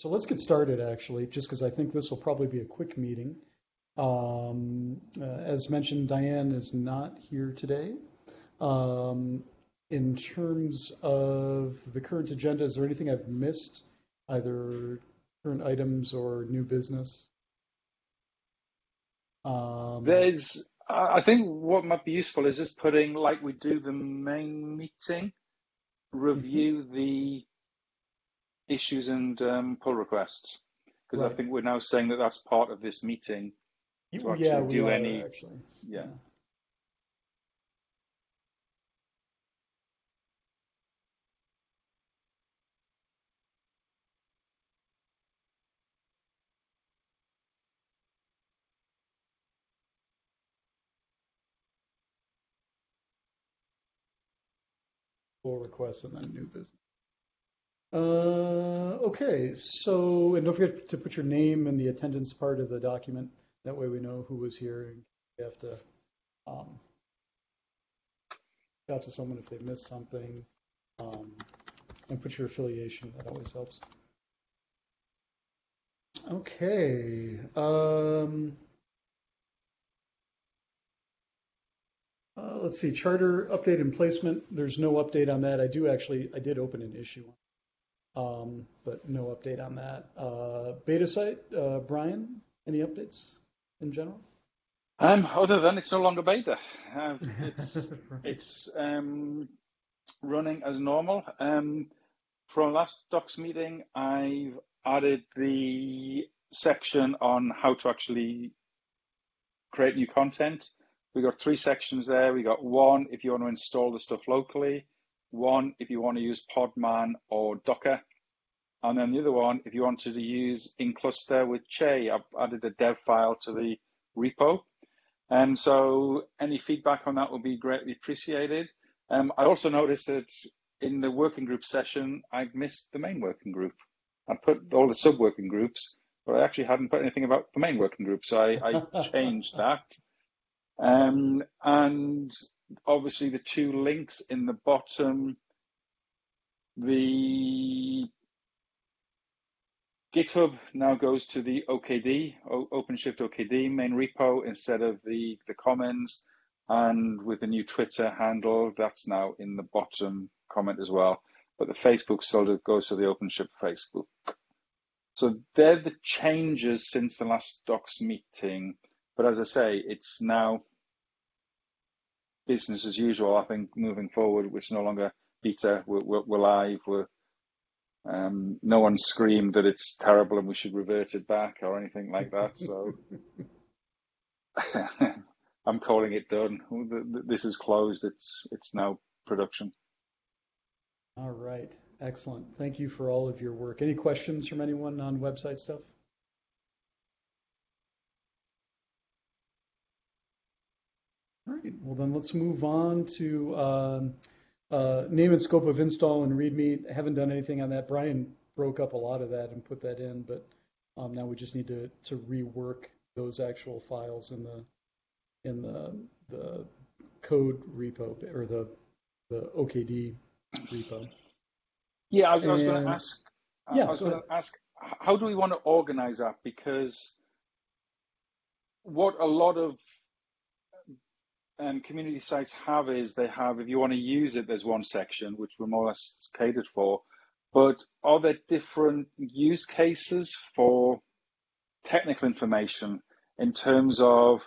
So let's get started, actually, just because I think this will probably be a quick meeting. Um, uh, as mentioned, Diane is not here today. Um, in terms of the current agenda, is there anything I've missed, either current items or new business? Um, There's, I think what might be useful is just putting, like we do the main meeting, review mm-hmm. the issues and um, pull requests. Because right. I think we're now saying that that's part of this meeting to actually yeah, do are, any. Actually. yeah. yeah. pull requests and then new business. Uh, okay, so, and don't forget to put your name in the attendance part of the document. That way we know who was here and we have to um, to someone if they missed something. Um, and put your affiliation, that always helps. Okay. Um, uh, let's see, charter update and placement. There's no update on that. I do actually, I did open an issue um, but no update on that. Uh, beta site, uh, Brian, any updates in general? Um, other than it's no longer beta, uh, it's, it's um, running as normal. Um, from last docs meeting, I've added the section on how to actually create new content. We got three sections there. We got one if you want to install the stuff locally, one if you want to use Podman or Docker. And then the other one, if you wanted to use in cluster with Che, I've added a dev file to the repo. And so any feedback on that will be greatly appreciated. Um, I also noticed that in the working group session, I missed the main working group. I put all the sub working groups, but I actually hadn't put anything about the main working group. So I, I changed that. Um, and obviously the two links in the bottom, the GitHub now goes to the OKD, OpenShift OKD main repo instead of the, the Commons. And with the new Twitter handle, that's now in the bottom comment as well. But the Facebook of goes to the OpenShift Facebook. So they're the changes since the last docs meeting. But as I say, it's now business as usual. I think moving forward, it's no longer beta. We're, we're, we're live. We're um, no one screamed that it's terrible and we should revert it back or anything like that. So I'm calling it done. This is closed. It's it's now production. All right, excellent. Thank you for all of your work. Any questions from anyone on website stuff? All right, well then let's move on to um, uh, name and scope of install and README. I haven't done anything on that. Brian broke up a lot of that and put that in, but um, now we just need to, to rework those actual files in the in the the code repo or the the OKD repo. Yeah, I was, was going to ask. Yeah, I was going to ask, how do we want to organize that? Because what a lot of um, community sites have is they have, if you want to use it, there's one section which we're more or less catered for. But are there different use cases for technical information in terms of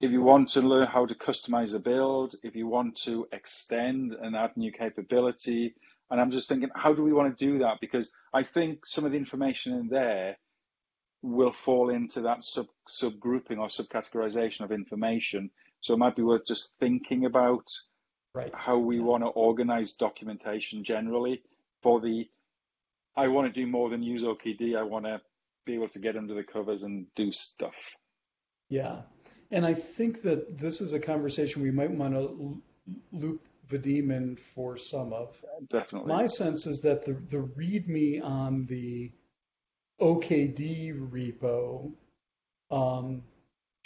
if you want to learn how to customize a build, if you want to extend and add new capability? And I'm just thinking, how do we want to do that? Because I think some of the information in there will fall into that sub subgrouping or subcategorization of information so it might be worth just thinking about right. how we yeah. want to organize documentation generally for the. I want to do more than use OKD. I want to be able to get under the covers and do stuff. Yeah, and I think that this is a conversation we might want to loop Vadim in for some of. Definitely. My sense is that the the README on the OKD repo um,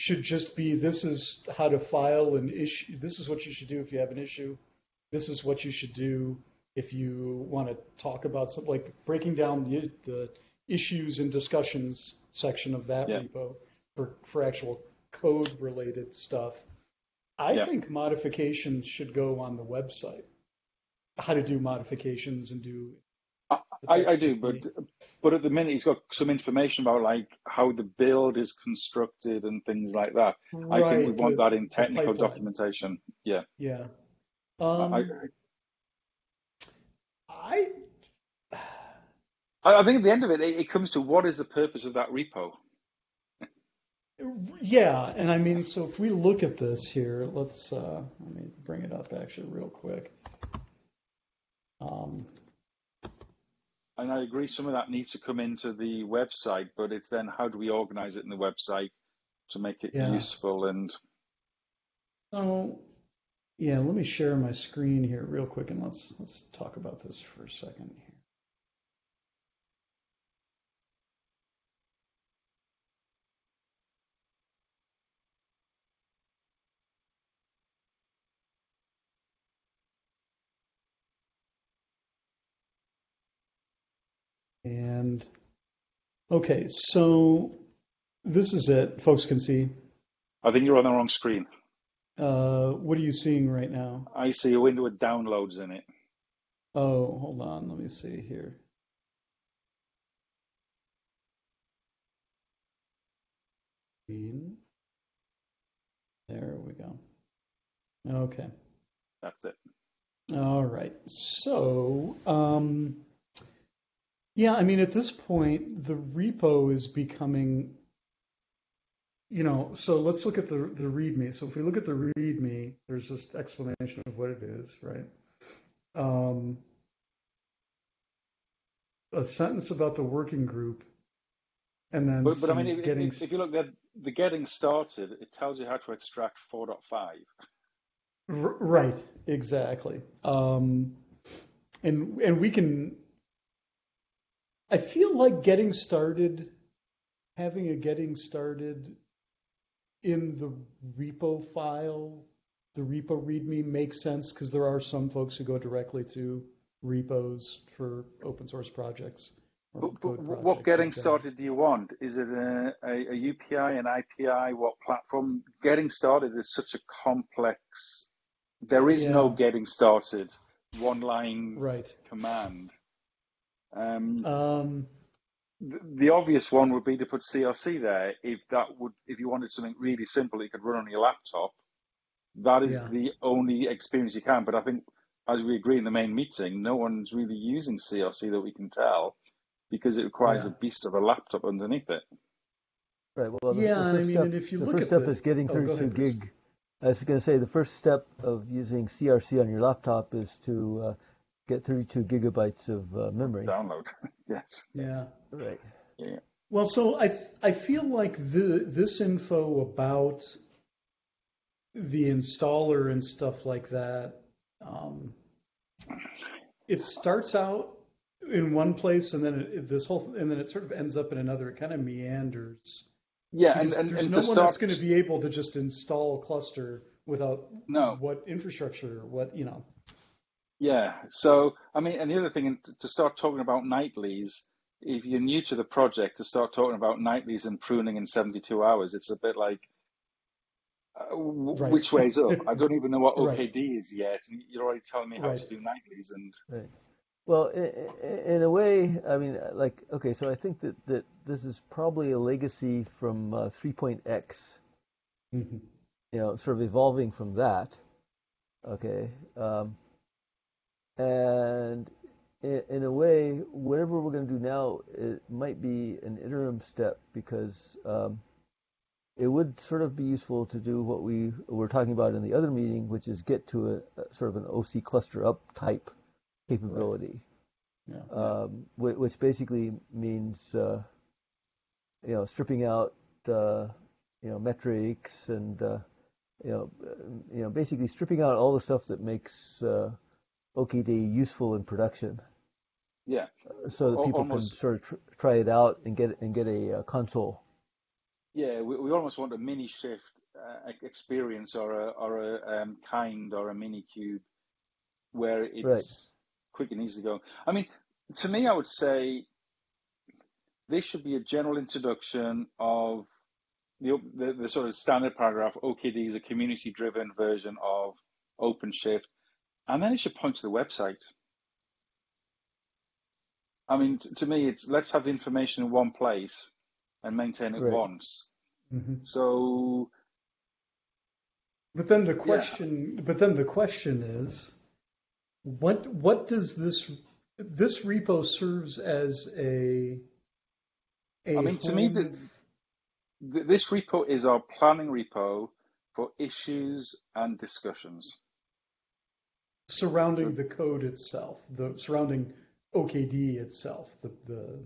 should just be this is how to file an issue. This is what you should do if you have an issue. This is what you should do if you want to talk about something like breaking down the, the issues and discussions section of that Yeah. repo for, for actual code related stuff. I Yeah. think modifications should go on the website. How to do modifications and do. I, I, do, but me. but at the minute he's got some information about like how the build is constructed and things like that. I think we want the- that in technical documentation. Yeah, Yeah. I, Um, I, I I think at the end of it, it, it comes to what is the purpose of that repo. yeah, and I mean, so if we look at this here, let's, uh, let me bring it up actually real quick. Um, And I agree, some of that needs to come into the website, but it's then how do we organize it in the website to make it Yeah. useful and So, yeah, let me share my screen here real quick and let's let's talk about this for a second here. And okay, so this is it. Folks can see. I think you're on the wrong screen. Uh, what are you seeing right now? I see a window with downloads in it. Oh, hold on. Let me see here. There we go. Okay. That's it. All right. So, um, yeah, I mean, at this point, the repo is becoming, you know, so let's look at the the README. So if we look at the README, there's this explanation of what it is, right? Um, a sentence about the working group, and then But, but I mean, if, getting. if, if you look at the getting started, it tells you how to extract 4.5. R- Right, exactly. Um, and and we can. I feel like getting started, having a getting started in the repo file, the repo README makes sense because there are some folks who go directly to repos for open source projects. But, but what getting like started do you want? Is it a, a, a UPI, an IPI? What platform? Getting started is such a complex. There is no getting started one line Right. command. Um, Um, the, the obvious one would be to put CRC there. If that would, if you wanted something really simple, you could run on your laptop. That is Yeah. the only experience you can. But I think, as we agree in the main meeting, no one's really using CRC that we can tell because it requires Yeah. a beast of a laptop underneath it. Right. Well, the, Yeah, the and I first mean, step, and if you the look first at step the- is getting oh, go 32 ahead, Chris. gig. I was going to say the first step of using CRC on your laptop is to uh, get 32 gigabytes of uh, memory. Download. yes. yeah. Right. Yeah. Well, so I th- I feel like the this info about the installer and stuff like that, um, it starts out in one place and then it, this whole and then it sort of ends up in another. It kind of meanders. Yeah, and, Because and, there's and no one start, that's going to be able to just install a cluster without No. what infrastructure, what you know. Yeah. So, I mean, and the other thing, to start talking about nightlies, if you're new to the project, to start talking about nightlies and pruning in 72 hours, it's a bit like, uh, w- Right. which way's up? I don't even know what Right. OKD is yet. You're already telling me how Right. to do nightlies. And Right. Well, i- i- in a way, I mean, like, okay, so I think that, that this is probably a legacy from uh, 3.x, Mhm. you know, sort of evolving from that. Okay. Um, and in, a way, whatever we're going to do now, it might be an interim step because um, it would sort of be useful to do what we were talking about in the other meeting, which is get to a, a sort of an OC cluster up type capability, Yeah. um, which basically means uh, you know stripping out uh, you know metrics and uh, you know uh, you know basically stripping out all the stuff that makes uh, OKD useful in production, yeah, so that people can sort of tr- try it out and get and get a uh, console. yeah, we, we almost want a Minishift uh, experience or a, or a um, kind or a minikube where it's Right. quick and easy to go. I mean, to me, I would say this should be a general introduction of the, the, the sort of standard paragraph. OKD is a community-driven version of OpenShift, and then it should point to the website. I mean, t- to me, it's let's have the information in one place and maintain it Right. once. Mhm. So But then the question, but then the question is, what what does this this repo serves as a a I mean, to me, home- the, this repo is our planning repo for issues and discussions. Surrounding the code itself, the surrounding OKD itself, the the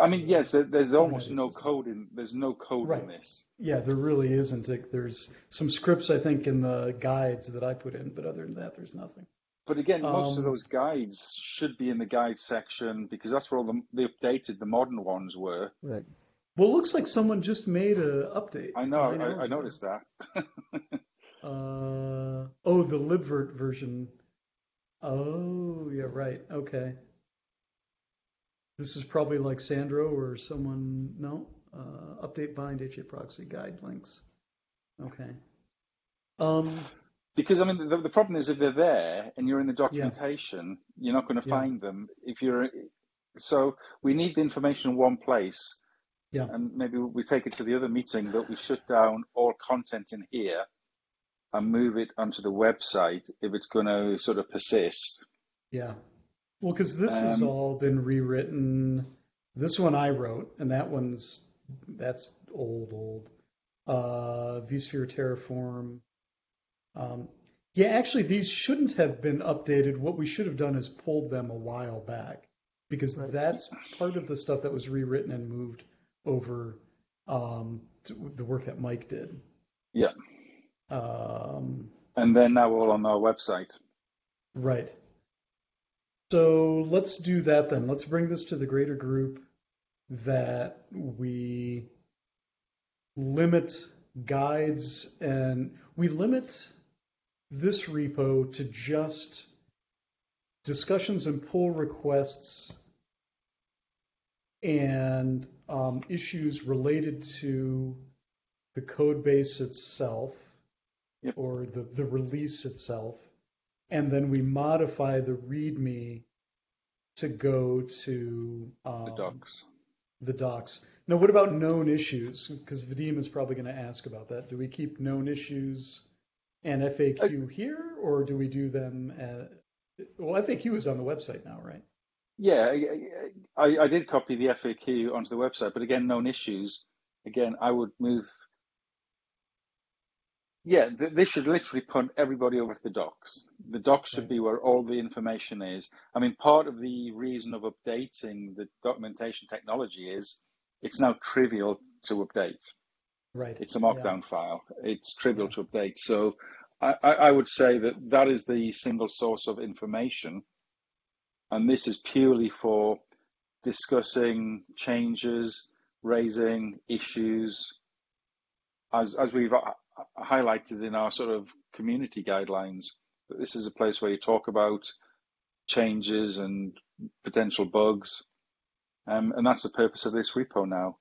I mean, yes, there's almost no code in. There's no code Right. in this. yeah, there really isn't. There's some scripts I think in the guides that I put in, but other than that, there's nothing. But again, most of Um, those guides should be in the guide section because that's where all the, the updated, the modern ones were. Right. Well, it looks like someone just made an update. I know, nine I, I noticed that. Uh, oh, the libvirt version. Oh, yeah, right. Okay. This is probably like Sandro or someone. No, uh, update bind HAProxy guide links. Okay. Um, Because I mean, the, the problem is if they're there and you're in the documentation, you're not going to Yeah. find them. If you're so, we need the information in one place. Yeah. And maybe we take it to the other meeting that we shut down all content in here and move it onto the website if it's going to sort of persist. yeah. Well, because this has Um, all been rewritten. This one I wrote, and that one's that's old, old. Uh, vSphere Terraform. Um, yeah, actually, these shouldn't have been updated. What we should have done is pulled them a while back because Right. that's part of the stuff that was rewritten and moved over um, to the work that Mike did. Yeah. Um, And they're now all on our website. Right. So let's do that then. Let's bring this to the greater group that we limit guides and we limit this repo to just discussions and pull requests and um, issues related to the code base itself Yep. or the, the release itself. And then we modify the README to go to um, The docs. the docs. Now, what about known issues? Because Vadim is probably going to ask about that. Do we keep known issues and FAQ here, or do we do them? At, well, FAQ is on the website now, right? Yeah, I, I, I did copy the FAQ onto the website, but again, known issues. Again, I would move. Yeah, th- this should literally punt everybody over to the docs. The docs should be where all the information is. I mean, part of the reason of updating the documentation technology is it's now trivial to update. Right. It's a markdown file. It's trivial to update. So I, I would say that that is the single source of information. And this is purely for discussing changes, raising issues, as, as we've highlighted in our sort of community guidelines. That this is a place where you talk about changes and potential bugs. Um, and that's the purpose of this repo now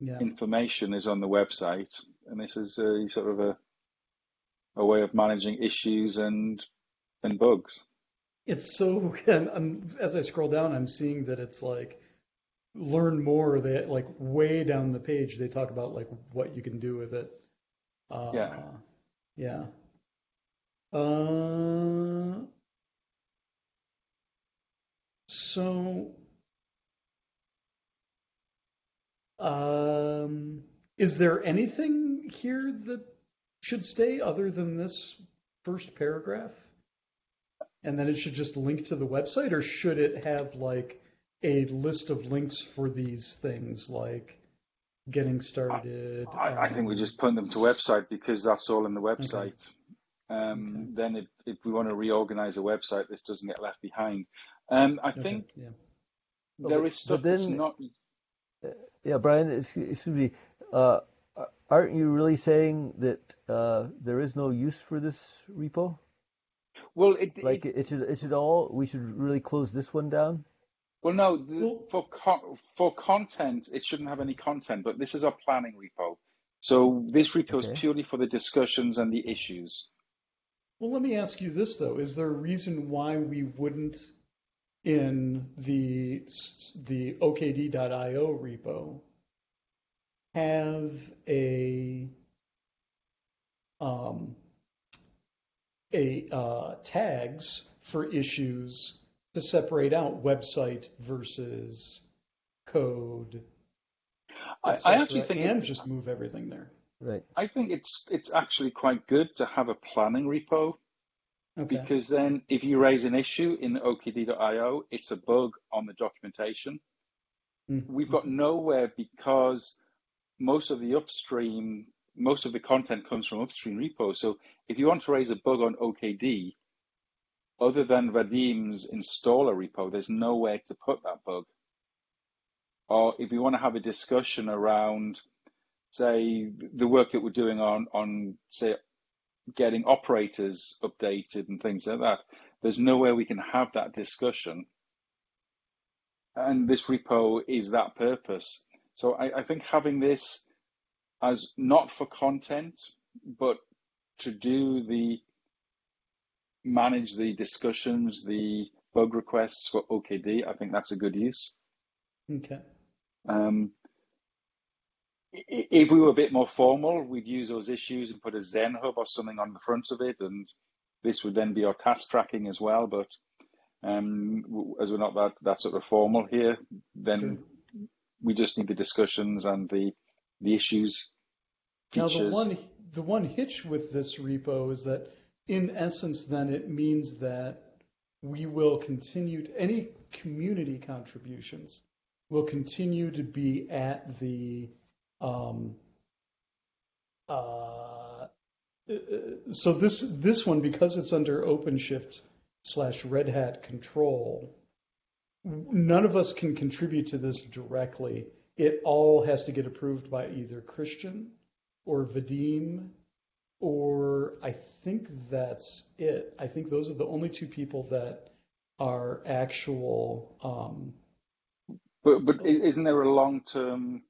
Yeah. information is on the website, and this is a sort of a a way of managing issues and and bugs. It's so, and I'm, as I scroll down, I'm seeing that it's like learn more. They like way down the page, they talk about like what you can do with it. Uh, Yeah. Yeah. Uh, so, um, is there anything here that should stay other than this first paragraph? And then it should just link to the website, or should it have like a list of links for these things, like getting started? I, I think we um, just put them to website because that's all in the website. Um, Then, if, if we want to reorganize a website, this doesn't get left behind. Um, I okay, think yeah. there but- is stuff but that's then- not. Yeah, Brian, excuse, excuse me. Uh, aren't you really saying that uh, there is no use for this repo? Well, it, Like it it should, it should all, we should really close this one down? Well, no, the, Well- for co- for content, it shouldn't have any content. But this is our planning repo, so this repo is purely for the discussions and the issues. Well, let me ask you this though: Is there a reason why we wouldn't, in the the OKD.io repo, have a um, a uh, tags for issues to separate out website versus code, I, I actually think and it, just move everything there. Right. I think it's it's actually quite good to have a planning repo Okay. because then if you raise an issue in OKD.io, it's a bug on the documentation. Mhm. We've got nowhere because most of the upstream, most of the content comes from upstream repos. So if you want to raise a bug on OKD, other than Vadim's installer repo, there's nowhere to put that bug. Or if you want to have a discussion around, say, the work that we're doing on, on say, getting operators updated and things like that, there's nowhere we can have that discussion. And this repo is that purpose. So I, I think having this as not for content, but to do the manage the discussions, the bug requests for OKD, I think that's a good use. Okay. Um, if we were a bit more formal, we'd use those issues and put a ZenHub or something on the front of it, and this would then be our task tracking as well. But um, as we're not that that sort of formal here, then Sure. we just need the discussions and the the issues, Now, the one the one hitch with this repo is that, in essence, then it means that we will continue to, any community contributions will continue to be at the um, uh, uh, so this this one because it's under OpenShift slash Red Hat control, none of us can contribute to this directly. It all has to get approved by either Christian or Vadim, or I think that's it. I think those are the only two people that are actual. Um, But but isn't there a long term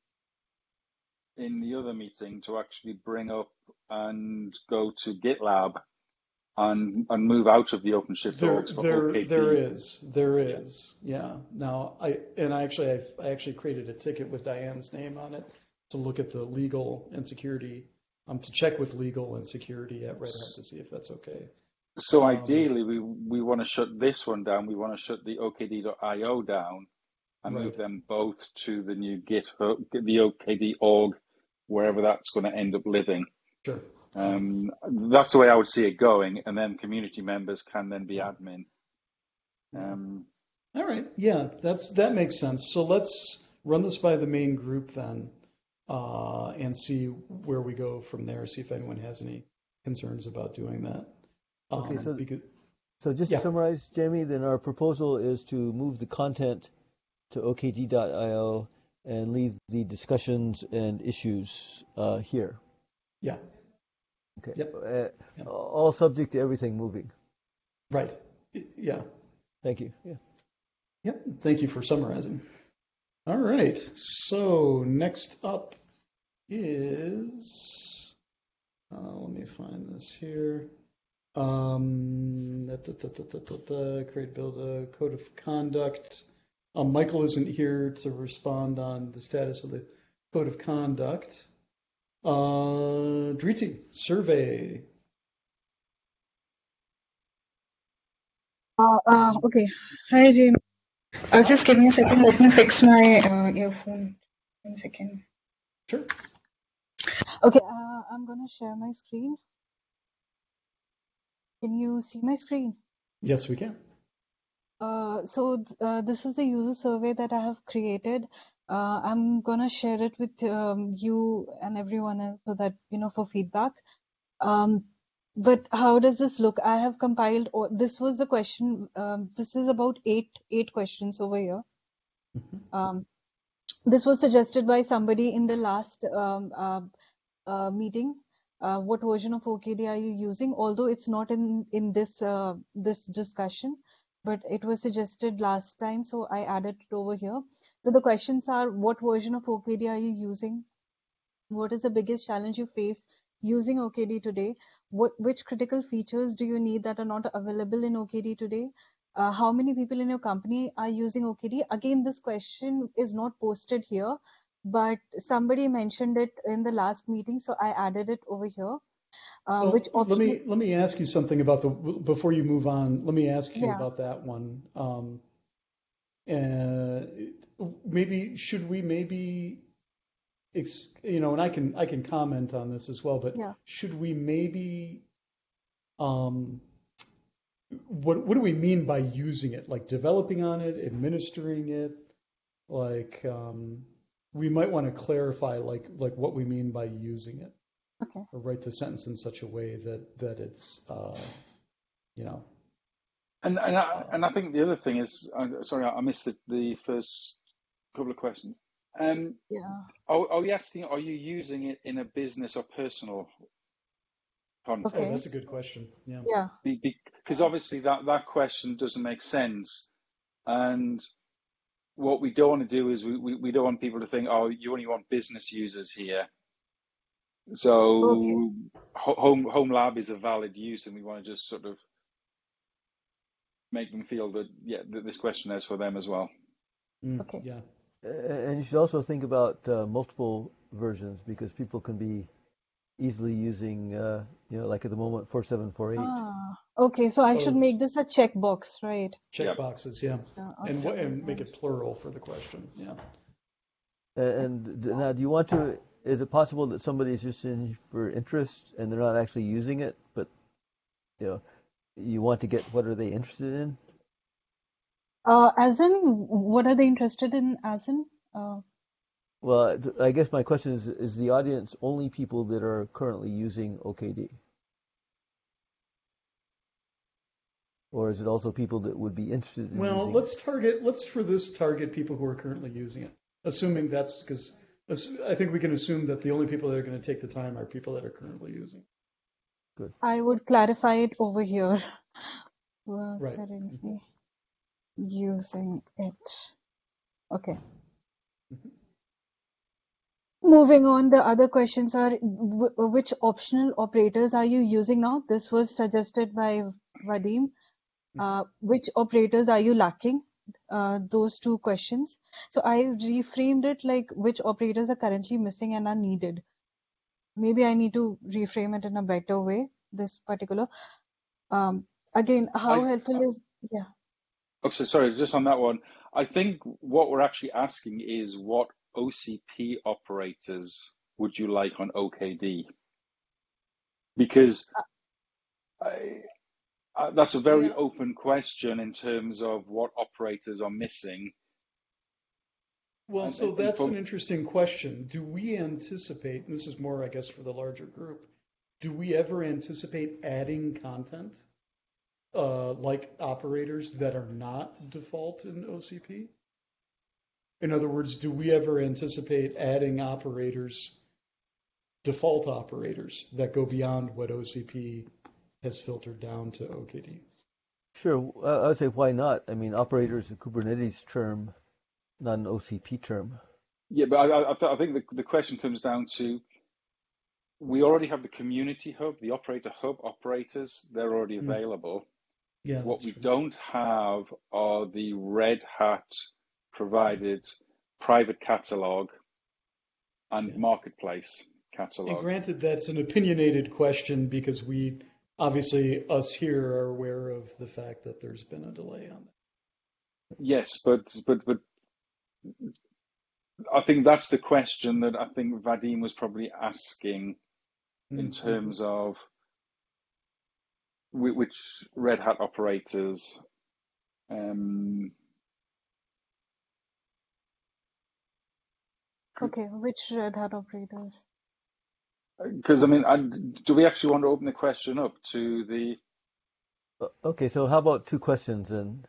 in the other meeting to actually bring up and go to GitLab and and move out of the OpenShift there, there, there is, there Yeah. yeah. Now, I and I actually, I've, I actually created a ticket with Diane's name on it to look at the legal and security, um, to check with legal and security at Red Hat to see if that's okay. So Um, ideally, we we want to shut this one down. We want to shut the OKD.io down and move them both to the new GitHub, the OKD org, wherever that's going to end up living. Sure. Um, that's the way I would see it going, and then community members can then be admin. Um, All right. Yeah, that's that makes sense. So let's run this by the main group then, uh, and see where we go from there. See if anyone has any concerns about doing that. Okay, Um, so- because So just Yeah. to summarize, Jamie, then our proposal is to move the content to okd.io and leave the discussions and issues uh, here. yeah, Okay. Yep. Uh, Yep. All subject to everything moving. right. Yeah. Thank you. Yeah. Yep. Thank you for summarizing. All right. So next up is, uh, let me find this here. Um, da, da, da, create, build a code of conduct. Um, Michael isn't here to respond on the status of the code of conduct. Uh, Driti, survey. Uh, uh, okay. Hi, Jamie. Uh, just give me a second. Let me fix my uh, earphone. One second. Sure. Okay, uh, I'm gonna share my screen. Can you see my screen? Yes, we can. Uh, so th- uh, this is the user survey that I have created. Uh, I'm gonna share it with um, you and everyone else so that you know for feedback. Um, but how does this look? I have compiled. All, this was the question. Um, this is about eight eight questions over here. Mhm. Um, this was suggested by somebody in the last um, uh, uh, meeting. Uh, what version of OKD are you using? Although it's not in in this uh, this discussion, but it was suggested last time, so I added it over here. So the questions are, what version of OKD are you using? What is the biggest challenge you face using OKD today? What, which critical features do you need that are not available in OKD today? Uh, how many people in your company are using OKD? Again, this question is not posted here, but somebody mentioned it in the last meeting, so I added it over here. Uh, Well, which let me let me ask you something about the before you move on. Let me ask you Yeah. about that one. Um, uh, maybe should we maybe, you know, and I can I can comment on this as well, but Yeah. should we maybe, um, what what do we mean by using it? Like developing on it, administering it, like um, we might want to clarify like like what we mean by using it Okay. or write the sentence in such a way that that it's uh, you know And and I, and I think the other thing is, uh, sorry, I missed the, the first couple of questions. Um, Yeah. are, are you asking, are you using it in a business or personal context? oh that's a good question yeah Yeah. Because obviously that, that question doesn't make sense. And what we don't want to do is we, we, we don't want people to think, oh, you only want business users here. So Okay. home home lab is a valid use, and we want to just sort of make them feel that yeah, that this question is for them as well. Mm, Okay. yeah A- And you should also think about uh, multiple versions because people can be easily using, uh, you know, like at the moment, 4748. Ah, okay. So I should Oh. make this a checkbox, right? check Yep. boxes yeah Uh, and what and make it plural for the question yeah A- And now, do you want to? Is it possible that somebody is just in for interest and they're not actually using it, but you know, you want to get what are they interested in? Uh, as in, what are they interested in? As in, uh, Well, I guess my question is: Is the audience only people that are currently using OKD, or is it also people that would be interested in well using? let's target let's for this target people who are currently using it assuming that's because i think we can assume that the only people that are going to take the time are people that are currently using it. I would clarify it over here. We're Right. currently using it. Okay. Moving on, the other questions are wh- which optional operators are you using now? This was suggested by Vadim. Uh, which operators are you lacking? Uh, those two questions. So I reframed it like which operators are currently missing and are needed. Maybe I need to reframe it in a better way, this particular. Um, again, how I- helpful is, yeah. Oh, so sorry, just on that one. I think what we're actually asking is what OCP operators would you like on OKD? Because uh. I, I, that's a very Yeah. open question in terms of what operators are missing. Well, And- so and that's from- an interesting question. Do we anticipate, and this is more, I guess, for the larger group, do we ever anticipate adding content uh, like operators that are not default in OCP? In other words, do we ever anticipate adding operators, default operators, that go beyond what OCP has filtered down to OKD? Sure, I I would say why not? I mean, operator is a Kubernetes term, not an OCP term. Yeah, but I, I, I think the, the question comes down to we already have the community hub, the operator hub operators, they're already Hmm. available. Yeah, What we true. don't have are the Red Hat provided private catalog and Yeah. marketplace And catalog. granted, that's an opinionated question because we, obviously, us here are aware of the fact that there's been a delay on that. Yes, but but but I think that's the question that I think Vadim was probably asking in Mhm. terms of which Red Hat operators. Um, Okay, which Red Hat operators? because I mean, I, do we actually want to open the question up to the? Okay, so how about two questions and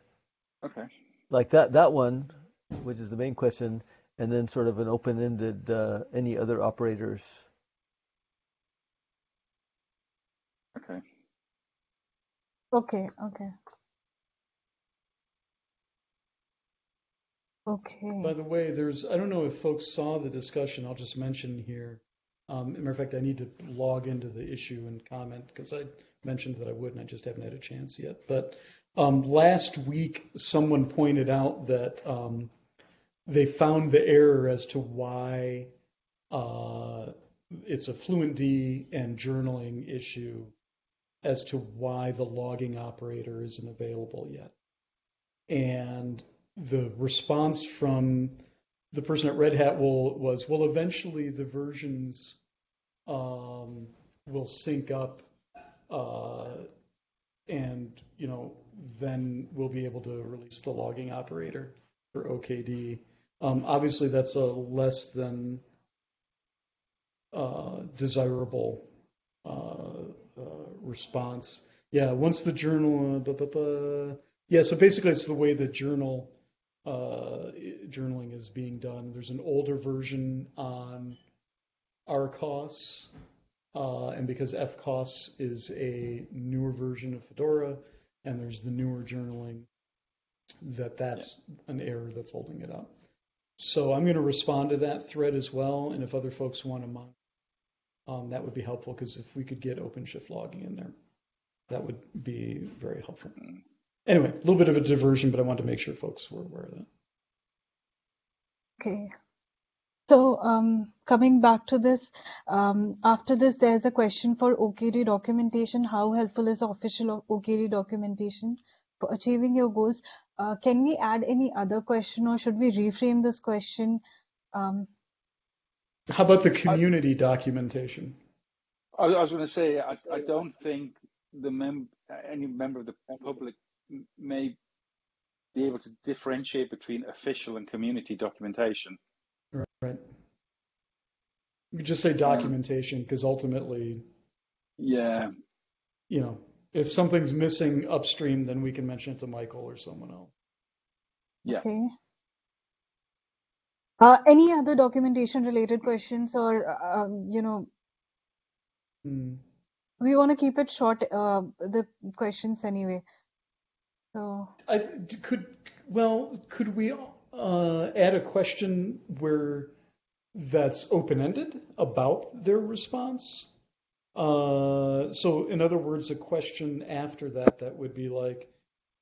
Okay. like that that one, which is the main question, and then sort of an open-ended uh, any other operators. Okay. Okay, okay. Okay. By the way, there's, I don't know if folks saw the discussion, I'll just mention here. Um, matter of fact, I need to log into the issue and comment because I mentioned that I would and I just haven't had a chance yet. But um, last week, someone pointed out that um, they found the error as to why uh, it's a FluentD and journaling issue as to why the logging operator isn't available yet. And the response from the person at Red Hat will, was, well, eventually the versions um, will sync up, uh, and you know, then we'll be able to release the logging operator for OKD. Um, obviously, that's a less than uh, desirable uh, response. Yeah, once the journal, uh, yeah, so basically it's the way the journal uh, journaling is being done. There's an older version on RCOS, uh, and because FCOS is a newer version of Fedora, and there's the newer journaling, that that's yeah. an error that's holding it up. So I'm going to respond to that thread as well, and if other folks want to monitor, um, that would be helpful because if we could get OpenShift logging in there, that would be very helpful. Anyway, a little bit of a diversion, but I wanted to make sure folks were aware of that. Okay. So um, coming back to this, um, after this, there's a question for OKD documentation. How helpful is official OKD documentation for achieving your goals? Uh, can we add any other question or should we reframe this question? Um, How about the community I, documentation? I, I was going to say, I, I don't think the mem- any member of the public may be able to differentiate between official and community documentation. Right. You just say documentation because ultimately, yeah, you know, if something's missing upstream, then we can mention it to Michael or someone else. Yeah. Okay. Uh, any other documentation related questions or, um, you know, hmm. we want to keep it short, uh, the questions anyway. So I could well could we uh, add a question where that's open ended about their response? Uh, so in other words, a question after that that would be like,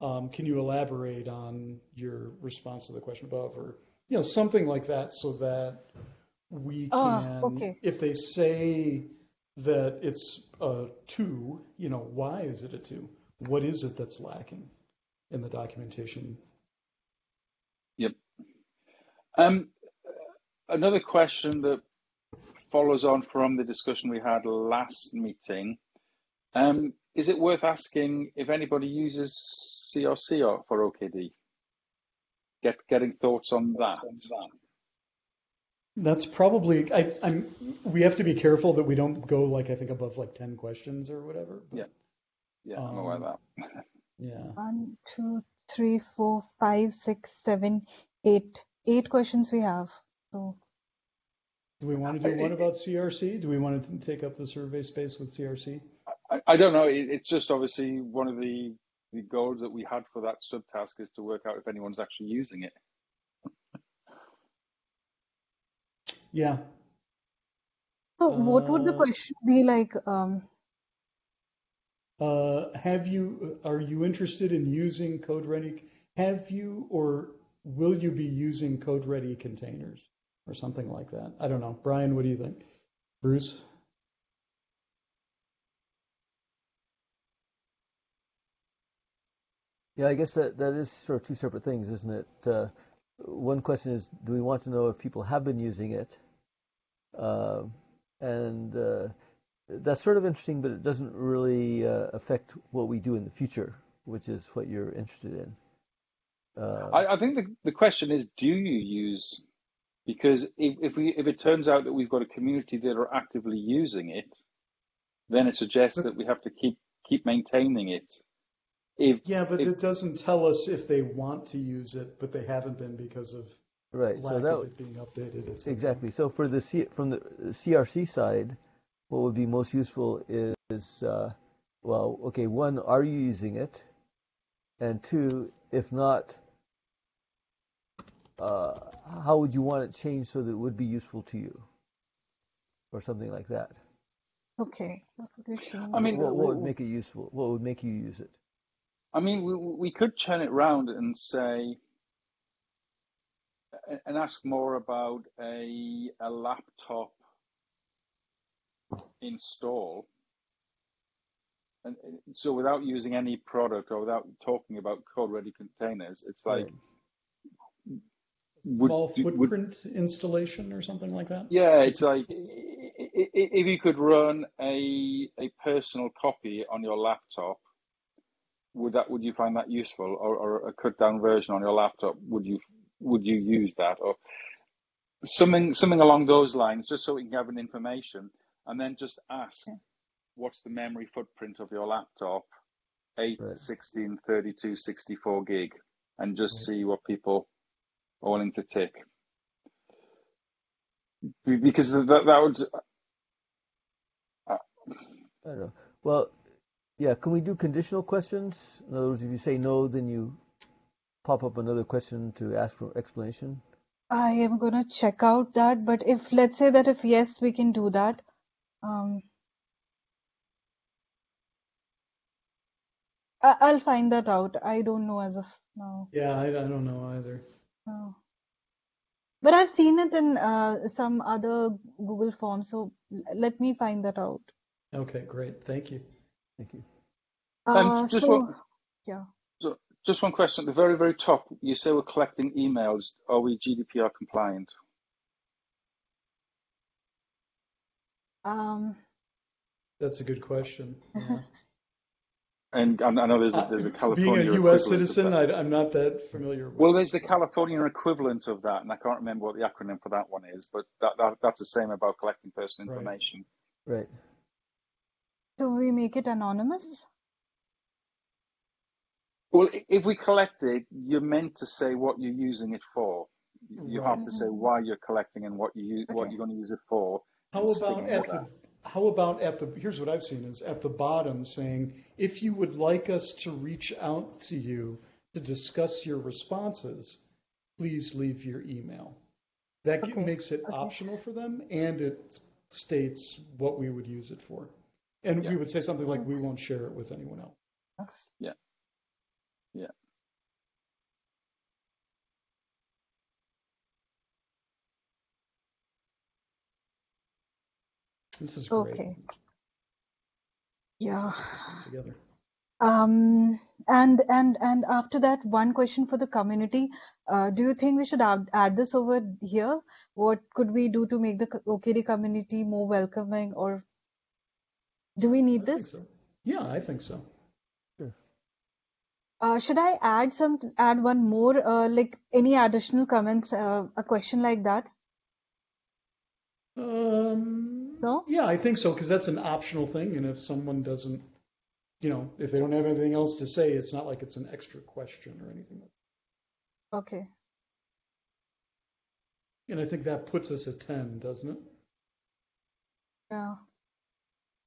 um, can you elaborate on your response to the question above, or you know something like that, so that we ah, can, okay. if they say that it's a two, you know, why is it a two? What is it that's lacking? in the documentation. Yep. Um, another question that follows on from the discussion we had last meeting. Um, is it worth asking if anybody uses CRC for OKD? Get getting thoughts on that. That's probably I, am We have to be careful that we don't go like I think above like ten questions or whatever. But, yeah, yeah, I'm aware of that. Um, yeah. One, two, three, four, five, six, seven, eight. Eight questions we have. So. Do we want to do one about CRC? Do we want to take up the survey space with CRC? I, I don't know. It, it's just obviously one of the, the goal that we had for that subtask is to work out if anyone's actually using it. yeah. So, what would the uh, question be like? Um, uh, have you, are you interested in using CodeReady? Have you or will you be using CodeReady containers or something like that? I don't know. Brian, what do you think? Bruce? Yeah, I guess that, that is sort of two separate things, isn't it? Uh, one question is, do we want to know if people have been using it? Uh, and uh, that's sort of interesting, but it doesn't really uh, affect what we do in the future, which is what you're interested in. Uh, I, I, think the, the question is, do you use? Because if, if we if it turns out that we've got a community that are actively using it, then it suggests that we have to keep keep maintaining it. If, yeah, but if, it doesn't tell us if they want to use it, but they haven't been because of right. so that being updated. Exactly. So for the C, from the CRC side, what would be most useful is, uh, well, okay, one, are you using it? And two, if not, uh, how would you want it changed so that it would be useful to you, or something like that. Okay. What would? I mean, what, what would make it useful? What would make you use it? I mean, we, we could turn it round and say, and ask more about a, a laptop install. And so without using any product or without talking about CodeReady containers, it's like, Right. would, Small would, footprint installation or something like that? yeah, it's like if you could run a a personal copy on your laptop, would that would you find that useful, or, or a cut down version on your laptop? Would you would you use that, or something something along those lines, just so we can have an information, and then just ask, Okay. what's the memory footprint of your laptop, 8, Right. 16, 32, 64 gig, and just Right. see what people are willing to tick. Because that, that would uh, I don't know. Well, yeah. Can we do conditional questions? In other words, if you say no, then you pop up another question to ask for explanation. I am gonna check out that, but if let's say that if yes, we can do that. Um, I, I'll find that out. I don't know as of now. Yeah, I, I don't know either. No. But I've seen it in uh, some other Google Forms, so l- let me find that out. Okay, great. Thank you. Thank you. Um, Uh, just so one, yeah. so just one question at the very, very top. You say we're collecting emails. Are we GDPR compliant? Um, That's a good question. Yeah. And I, I know there's a, Uh, there's a being a U.S. citizen. I, I'm not that familiar with. Well, there's the California equivalent of that, and I can't remember what the acronym for that one is, but that, that that's the same about collecting personal Right. information. Right. So we make it anonymous? Well, if we collect it, you're meant to say what you're using it for. You have to say why you're collecting and what you use, what Okay. you're going to use it for. How about at the, how about at the, here's what I've seen is at the bottom saying, if you would like us to reach out to you to discuss your responses, please leave your email. That Okay, makes it okay. optional for them and it states what we would use it for. And Yeah. we would say something like, we won't share it with anyone else. Yeah. Yeah. This is great. Okay. Yeah. Together. Um, and and and after that, one question for the community. Uh, do you think we should add, add this over here? What could we do to make the co- OKD community more welcoming, or do we I need think this? so. Yeah, I think so. Uh, should I add some, add one more, uh, like any additional comments, uh, a question like that? Um, No? yeah, I think so, because that's an optional thing, and if someone doesn't, you know, if they don't have anything else to say, it's not like it's an extra question or anything. Okay. And I think that puts us at 10, doesn't it? Yeah.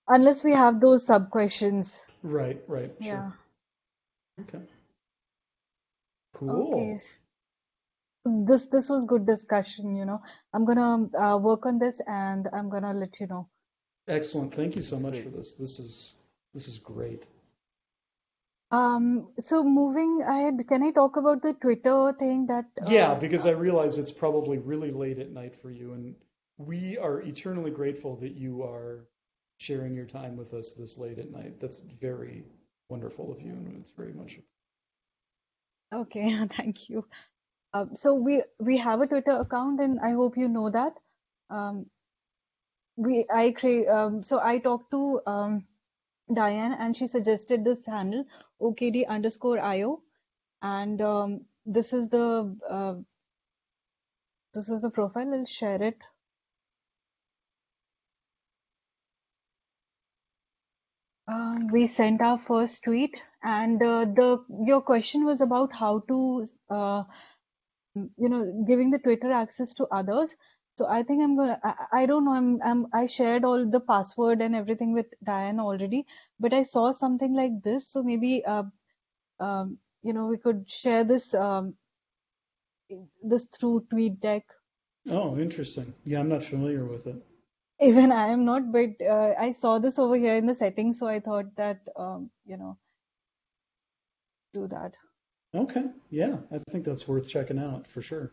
Unless we have those sub questions. Right, right, Yeah. Okay. Cool. Okay. This this was good discussion, you know. I'm gonna uh, work on this and I'm gonna let you know. Excellent. Thank you so much for this. This is this is great. Um, so moving ahead, can I talk about the Twitter thing that Yeah, uh, because I realize it's probably really late at night for you, and we are eternally grateful that you are sharing your time with us this late at night. That's very wonderful of you, and it's very much. Okay, thank you. Um, so we we have a Twitter account, and I hope you know that. Um, we I create um, so I talked to um, Diane, and she suggested this handle OKD underscore IO, and um, this is the uh, this is the profile. I'll share it. Um, we sent our first tweet, and uh, the your question was about how to, uh, you know, giving the Twitter access to others. So I think I'm gonna. I, I don't know. I'm, I'm. I shared all the password and everything with Diane already, but I saw something like this. So maybe, uh, um, you know, we could share this um, this through TweetDeck. Oh, interesting. Yeah, I'm not familiar with it. Even I am not, but uh, I saw this over here in the settings, so I thought that um, you know, do that. Okay. Yeah, I think that's worth checking out for sure.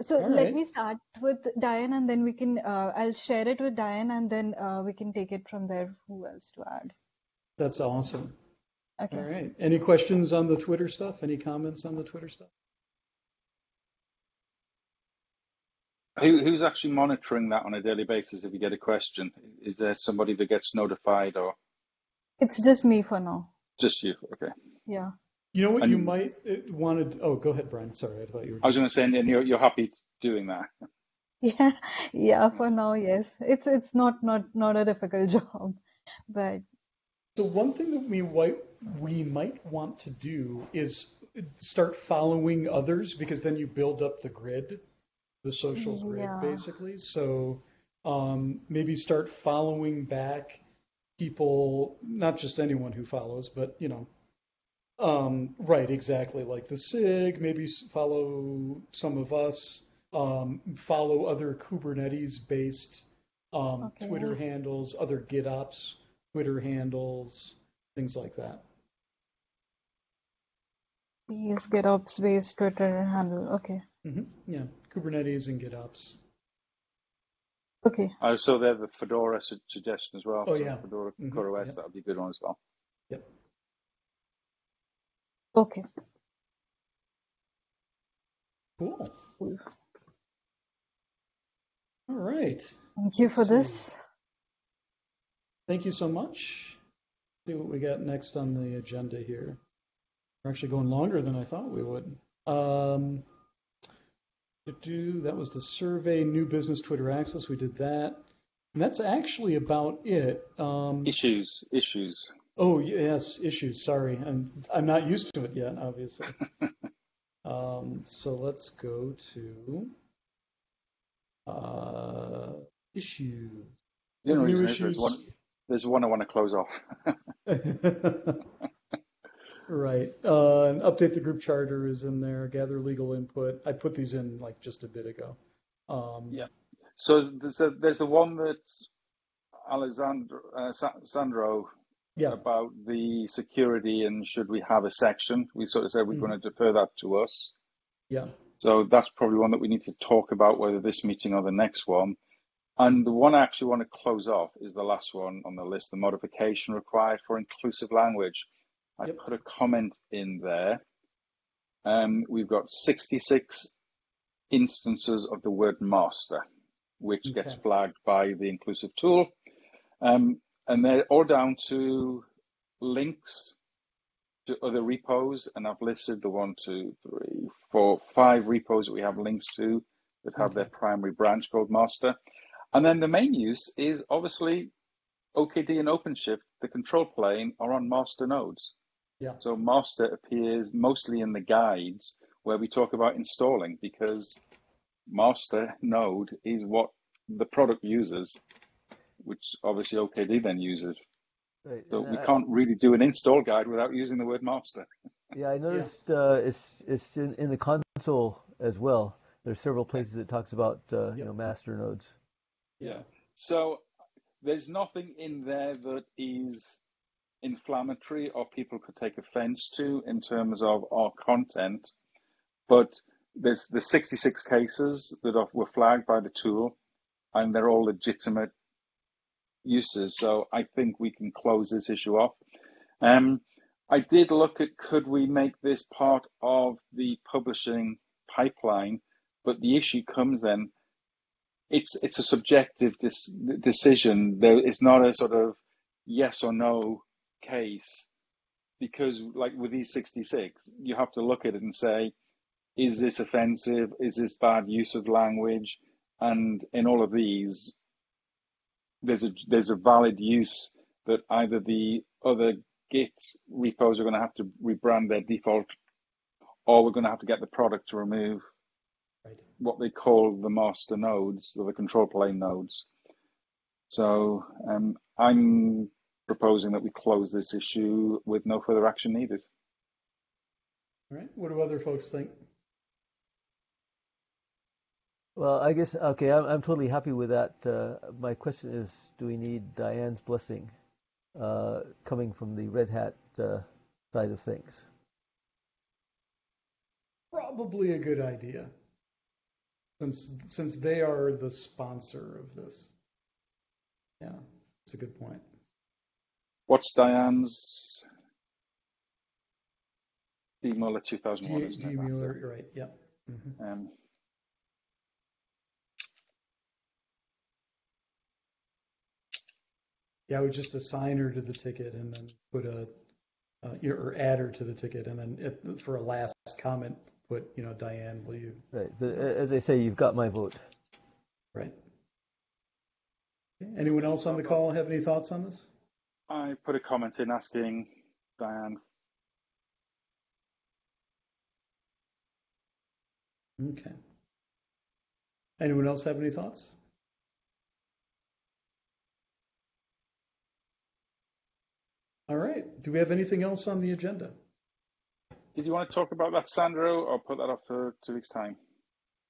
So All let right. me start with Diane, and then we can. Uh, I'll share it with Diane, and then uh, we can take it from there. Who else to add? That's awesome. Okay. All right. Any questions on the Twitter stuff? Any comments on the Twitter stuff? Who, who's actually monitoring that on a daily basis if you get a question? Is there somebody that gets notified or It's just me for now. just you? Okay. Yeah. You know what you might uh, want to. Oh, go ahead, Brian. Sorry, I thought you were. I was going to say, and you're, you're happy doing that. Yeah. Yeah. For now, yes. It's it's not not not a difficult job, but So one thing that we might we might want to do is start following others because then you build up the grid, the social grid, Yeah. basically. So um, maybe start following back people, not just anyone who follows, but you know, um, right, exactly, like the SIG. Maybe follow some of us. Um, follow other Kubernetes-based um, Okay. Twitter handles, other GitOps Twitter handles, things like that. these GitOps based Twitter handle. Okay. hmm Yeah, Kubernetes and GitOps. Okay. I saw there the Fedora su- suggestion as well. Oh, so yeah. Fedora Mhm, CoreOS, yeah. that would be a good one as well. Yep. Okay. Cool. Cool. All right. Thank you for Let's see. this. Thank you so much. See what we got next on the agenda here. We're actually going longer than I thought we would. Um, do that was the survey, new business Twitter access. We did that, and that's actually about it. Um, Issues, issues. Oh, yes, issues. Sorry. I'm I'm not used to it yet, obviously. Um, so let's go to uh, issues. The only New reason is there's issues. one, there's one I want to close off. Right. Uh, and update the group charter is in there. Gather legal input. I put these in like just a bit ago. Um, Yeah. So there's, a, there's the one that Alessandro uh, Sandro Yeah. about the security and should we have a section. We sort of said we're Mhm. going to defer that to us. Yeah. So that's probably one that we need to talk about, whether this meeting or the next one. And the one I actually want to close off is the last one on the list, the modification required for inclusive language. I Yep. put a comment in there. Um, we've got 66 instances of the word master, which gets flagged by the inclusive tool. Um, and they're all down to links to other repos. And I've listed the one, two, three, four, five repos that we have links to that have their primary branch called master. And then the main use is obviously OKD and OpenShift, the control plane, are on master nodes. Yeah. So master appears mostly in the guides where we talk about installing because master node is what the product uses, which obviously OKD then uses. Right. So and we I- can't really do an install guide without using the word master. Yeah, I noticed uh, it's it's in, in the console as well. There's several places that talks about uh, you know master nodes. Yeah. So there's nothing in there that is inflammatory or people could take offense to in terms of our content, but there's the 66 cases that are, were flagged by the tool, and they're all legitimate uses. So I think we can close this issue off. Um, I did look at could we make this part of the publishing pipeline, but the issue comes then it's it's a subjective dis- decision. There is not a sort of yes or no case because, like with these 66, you have to look at it and say, is this offensive? Is this bad use of language? And in all of these, there's a there's a valid use that either the other Git repos are going to have to rebrand their default, or we're going to have to get the product to remove Right. what they call the master nodes or the control plane nodes. So um, I'm proposing that we close this issue with no further action needed. All right. What do other folks think? Well, I guess okay. I'm I'm totally happy with that. Uh, my question is, do we need Diane's blessing uh, coming from the Red Hat uh, side of things? Probably a good idea, since since they are the sponsor of this. Yeah, that's a good point. What's Diane's? D Muller 2001, G, isn't it? Mueller, it. you're right. Yep. hmm Um, Yeah, I would just assign her to the ticket and then put a, uh, or add her to the ticket, and then if, for a last comment, put you know Diane, will you? Right. But a- as I say, you've got my vote. Right. Anyone else on the call have any thoughts on this? I put a comment in asking Diane. Okay. Anyone else have any thoughts? All right. Do we have anything else on the agenda? Did you want to talk about that, Sandro, or put that off to two weeks' time?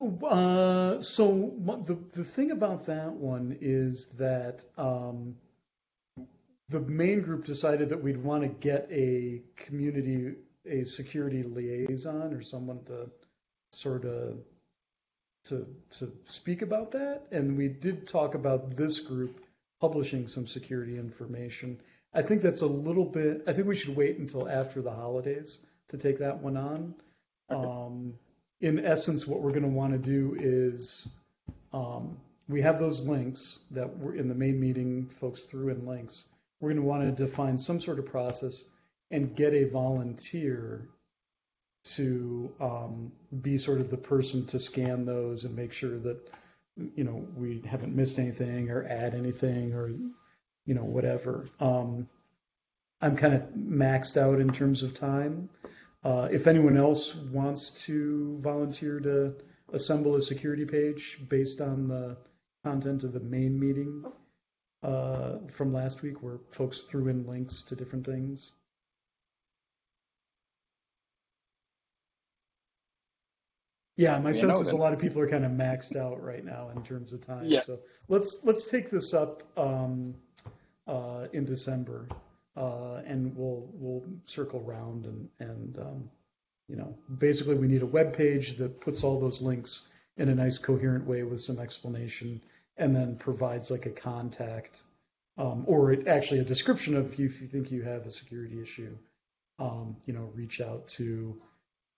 Uh, so the the thing about that one is that um, the main group decided that we'd want to get a community, a security liaison or someone to sort of to to speak about that, and we did talk about this group publishing some security information. I think that's a little bit. I think we should wait until after the holidays to take that one on. Okay. Um, in essence, what we're going to want to do is um, we have those links that were in the main meeting, folks threw in links. We're going to want to define some sort of process and get a volunteer to um, be sort of the person to scan those and make sure that you know we haven't missed anything or add anything or you know whatever. Um, I'm kind of maxed out in terms of time. Uh, if anyone else wants to volunteer to assemble a security page based on the content of the main meeting uh, from last week, where folks threw in links to different things. Yeah, my You sense is a lot of people are kind of maxed out right now in terms of time. Yeah. So let's let's take this up um, uh, in December, uh, and we'll we'll circle around and and um, you know basically we need a web page that puts all those links in a nice coherent way with some explanation, and then provides like a contact um, or it, actually a description of if you think you have a security issue. Um, you know, reach out to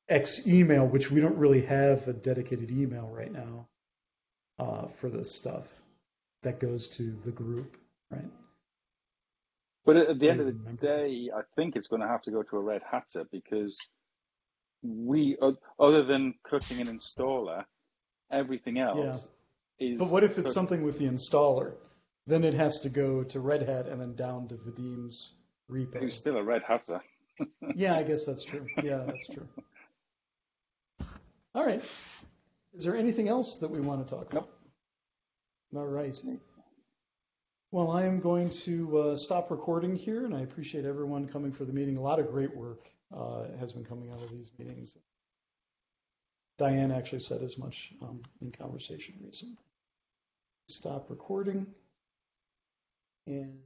X email, which we don't really have a dedicated email right now uh, for this stuff that goes to the group, right? But at the end of the day, I think it's going to have to go to a Red Hatter because we, other than cooking an installer, everything else is. But what if it's something with the installer? Then it has to go to Red Hat and then down to Vadim's repo. Who's still a Red Hatter? Yeah, I guess that's true. Yeah, that's true. All right. Is there anything else that we want to talk about? All right. Well, I am going to uh, stop recording here, and I appreciate everyone coming for the meeting. A lot of great work uh, has been coming out of these meetings. Diane actually said as much um, in conversation recently. Stop recording. And